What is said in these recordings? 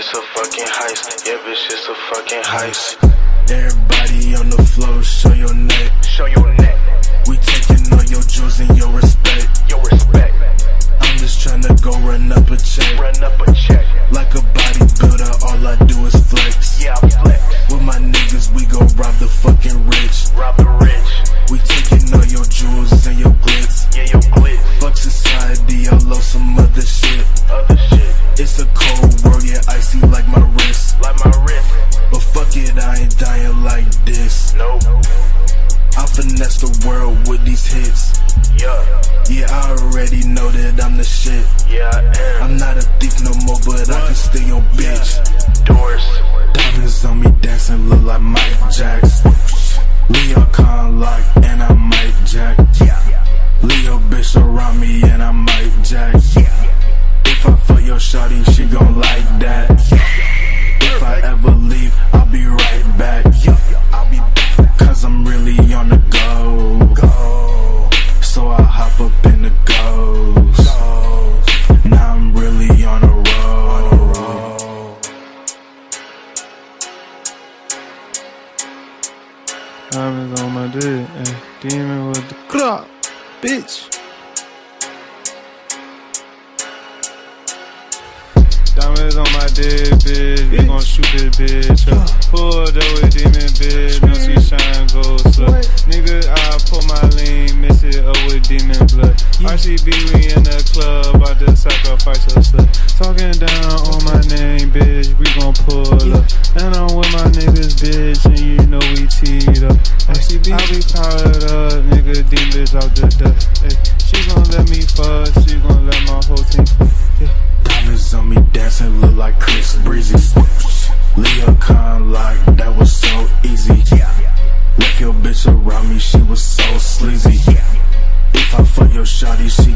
It's a fucking heist. Yeah, bitch, it's a fucking heist. Damn. Finesse the world with these hits. Yeah. Yeah, I already know that I'm the shit. Yeah, I am. I'm not a thief no more, but I can steal your bitch. Doors. Diamonds on me dancing, look like Mike Jacks. Leo Con lock, up in the ghost. Now I'm really on a roll. Diamonds on my dick, and demon with the clock, bitch. Diamonds on my dick, bitch. We gon' shoot this bitch up. Pulled up with demon, bitch. in blood. Yeah. RCB, we in the club, about to sacrifice a slut. Uh. Talking down on my name, bitch, we gon' pull yeah. up. And I'm with my niggas, bitch, and you know we teed up. RCB, I be powered up, nigga, demons out the dust. Ay, she gon' let me fuck,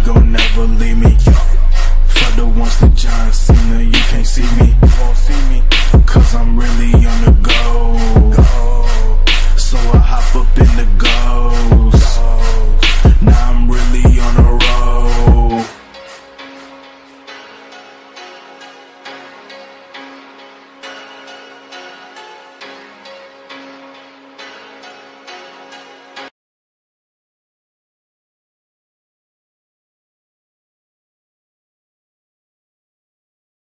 gon' never leave me. For the ones that John Cena, you can't see me. Cause I'm really on the go. So I hop up